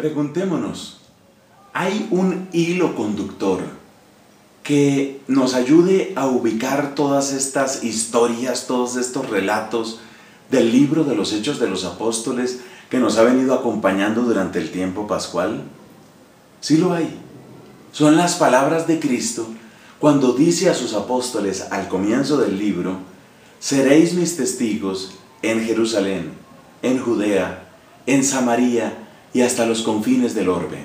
Preguntémonos, ¿hay un hilo conductor que nos ayude a ubicar todas estas historias, todos estos relatos del libro de los Hechos de los Apóstoles que nos ha venido acompañando durante el tiempo pascual? Sí lo hay. Son las palabras de Cristo cuando dice a sus apóstoles al comienzo del libro, seréis mis testigos en Jerusalén, en Judea, en Samaria y hasta los confines del orbe.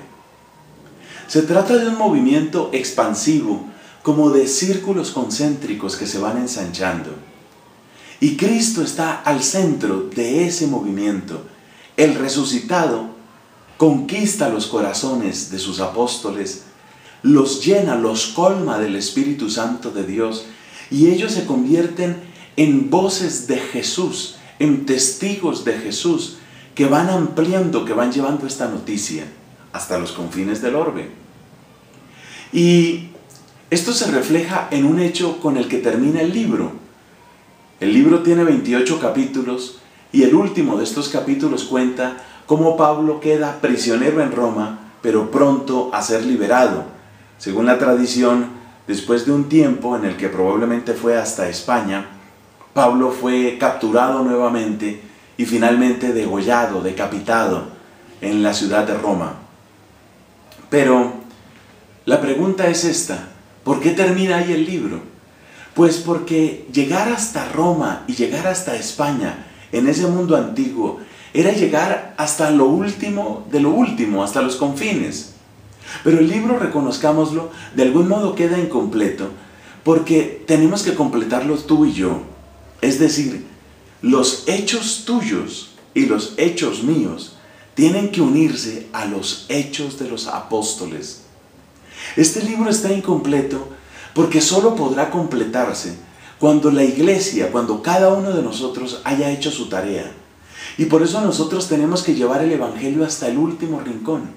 Se trata de un movimiento expansivo, como de círculos concéntricos que se van ensanchando. Y Cristo está al centro de ese movimiento. El resucitado conquista los corazones de sus apóstoles, los llena, los colma del Espíritu Santo de Dios y ellos se convierten en voces de Jesús, en testigos de Jesús, que van ampliando, que van llevando esta noticia hasta los confines del orbe. Y esto se refleja en un hecho con el que termina el libro. El libro tiene 28 capítulos y el último de estos capítulos cuenta cómo Pablo queda prisionero en Roma, pero pronto a ser liberado. Según la tradición, después de un tiempo en el que probablemente fue hasta España, Pablo fue capturado nuevamente y finalmente degollado, decapitado en la ciudad de Roma. Pero la pregunta es esta, ¿por qué termina ahí el libro? Pues porque llegar hasta Roma y llegar hasta España en ese mundo antiguo era llegar hasta lo último de lo último, hasta los confines. Pero el libro, reconozcámoslo, de algún modo queda incompleto porque tenemos que completarlo tú y yo. Es decir, los hechos tuyos y los hechos míos tienen que unirse a los hechos de los apóstoles. Este libro está incompleto porque solo podrá completarse cuando la iglesia, cuando cada uno de nosotros haya hecho su tarea y por eso nosotros tenemos que llevar el Evangelio hasta el último rincón.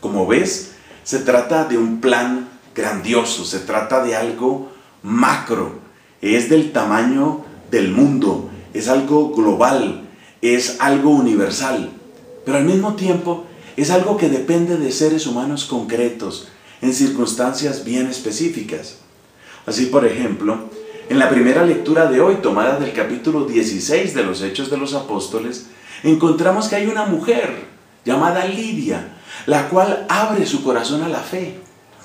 Como ves, se trata de un plan grandioso, se trata de algo macro, es del tamaño del mundo, es algo global, es algo universal, pero al mismo tiempo es algo que depende de seres humanos concretos, en circunstancias bien específicas. Así, por ejemplo, en la primera lectura de hoy, tomada del capítulo 16 de los Hechos de los Apóstoles, encontramos que hay una mujer llamada Lidia, la cual abre su corazón a la fe.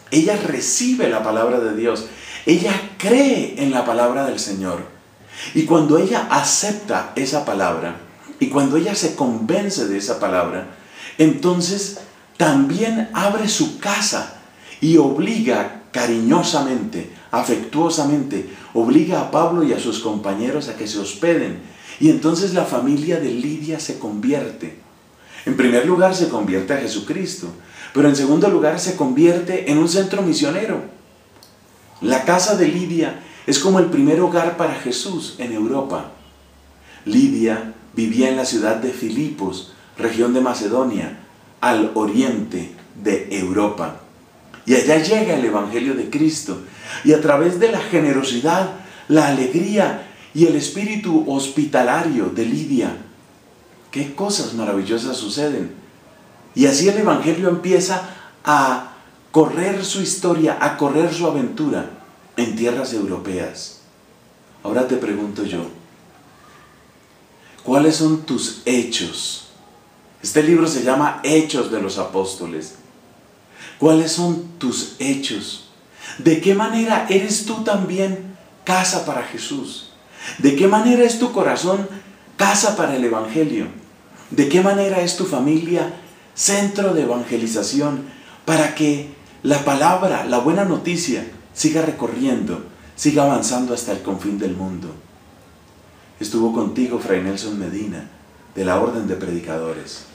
Ella recibe la palabra de Dios, ella cree en la palabra del Señor. Y cuando ella acepta esa palabra, y cuando ella se convence de esa palabra, entonces también abre su casa y obliga cariñosamente, afectuosamente, obliga a Pablo y a sus compañeros a que se hospeden. Y entonces la familia de Lidia se convierte. En primer lugar se convierte a Jesucristo, pero en segundo lugar se convierte en un centro misionero. La casa de Lidia es como el primer hogar para Jesús en Europa. Lidia vivía en la ciudad de Filipos, región de Macedonia, al oriente de Europa. Y allá llega el Evangelio de Cristo. Y a través de la generosidad, la alegría y el espíritu hospitalario de Lidia, qué cosas maravillosas suceden. Y así el Evangelio empieza a correr su historia, a correr su aventura en tierras europeas. Ahora te pregunto yo, ¿cuáles son tus hechos? Este libro se llama Hechos de los Apóstoles. ¿Cuáles son tus hechos? ¿De qué manera eres tú también casa para Jesús? ¿De qué manera es tu corazón casa para el Evangelio? ¿De qué manera es tu familia centro de evangelización para que la palabra, la buena noticia, siga recorriendo, siga avanzando hasta el confín del mundo? Estuvo contigo Fray Nelson Medina, de la Orden de Predicadores.